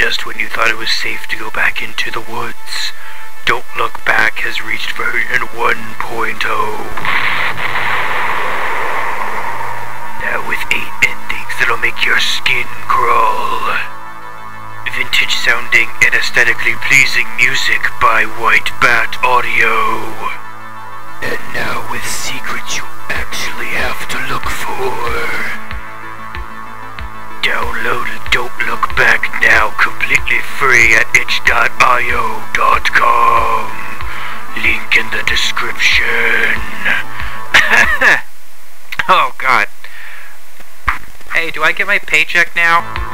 just when you thought it was safe to go back into the woods. Don't Look Back has reached version 1.0. Now with 8 endings that'll make your skin crawl. Vintage sounding and aesthetically pleasing music by White Bat Audio. Download Don't Look Back now completely free at itch.io.com. Link in the description. oh god. Hey, do I get my paycheck now?